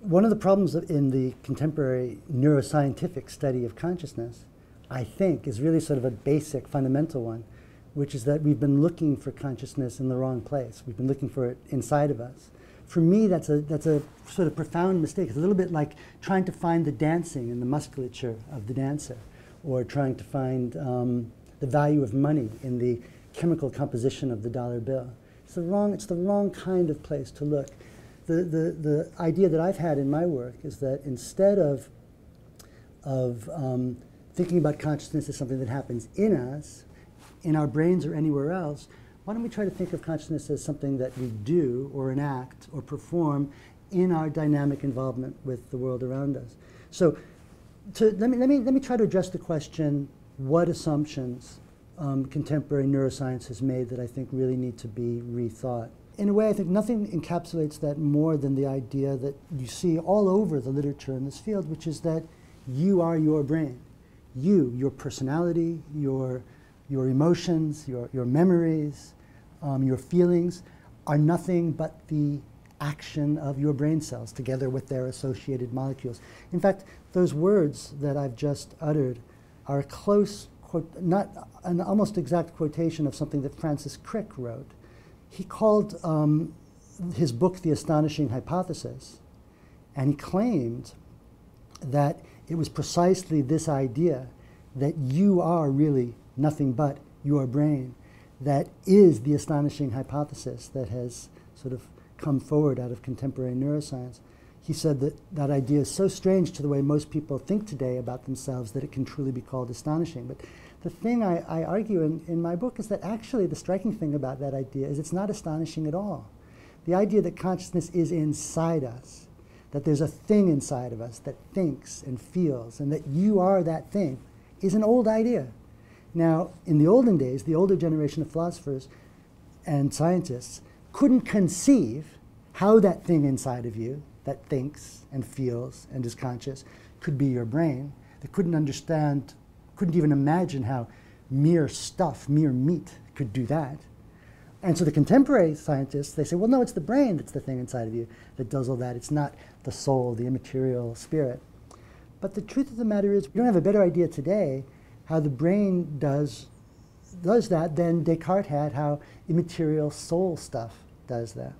one of the problems in the contemporary neuroscientific study of consciousness, I think, is really sort of a basic, fundamental one, which is that we've been looking for consciousness in the wrong place. We've been looking for it inside of us. For me, that's a, that's a sort of profound mistake. It's a little bit like trying to find the dancing in the musculature of the dancer, or trying to find um, the value of money in the chemical composition of the dollar bill. It's the wrong, it's the wrong kind of place to look. The, the, the idea that I've had in my work is that instead of, of um, thinking about consciousness as something that happens in us, in our brains or anywhere else, why don't we try to think of consciousness as something that we do or enact or perform in our dynamic involvement with the world around us? So to, let, me, let, me, let me try to address the question what assumptions um, contemporary neuroscience has made that I think really need to be rethought. In a way, I think nothing encapsulates that more than the idea that you see all over the literature in this field, which is that you are your brain. You, your personality, your, your emotions, your, your memories, um, your feelings are nothing but the action of your brain cells together with their associated molecules. In fact, those words that I've just uttered are a close, quote, not an almost exact quotation of something that Francis Crick wrote. He called um, his book The Astonishing Hypothesis, and he claimed that it was precisely this idea that you are really nothing but your brain that is the astonishing hypothesis that has sort of come forward out of contemporary neuroscience. He said that that idea is so strange to the way most people think today about themselves that it can truly be called astonishing. But the thing I, I argue in, in my book is that actually the striking thing about that idea is it's not astonishing at all. The idea that consciousness is inside us, that there's a thing inside of us that thinks and feels, and that you are that thing, is an old idea. Now, in the olden days, the older generation of philosophers and scientists couldn't conceive how that thing inside of you that thinks and feels and is conscious could be your brain. They couldn't understand, couldn't even imagine how mere stuff, mere meat could do that. And so the contemporary scientists, they say, well, no, it's the brain that's the thing inside of you that does all that. It's not the soul, the immaterial spirit. But the truth of the matter is, we don't have a better idea today how the brain does, does that than Descartes had how immaterial soul stuff does that.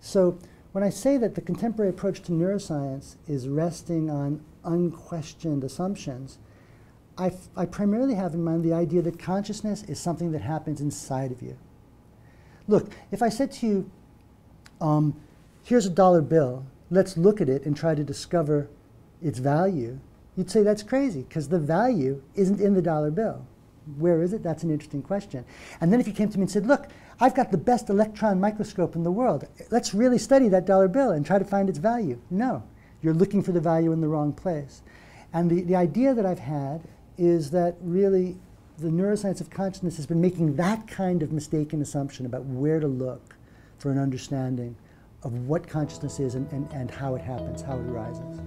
So when I say that the contemporary approach to neuroscience is resting on unquestioned assumptions, I, primarily have in mind the idea that consciousness is something that happens inside of you. Look, if I said to you, um, here's a dollar bill, let's look at it and try to discover its value, you'd say that's crazy because the value isn't in the dollar bill. Where is it? That's an interesting question. And then if you came to me and said, look, I've got the best electron microscope in the world. Let's really study that dollar bill and try to find its value. No, you're looking for the value in the wrong place. And the, the idea that I've had is that really the neuroscience of consciousness has been making that kind of mistaken assumption about where to look for an understanding of what consciousness is and, and, and how it happens, how it arises.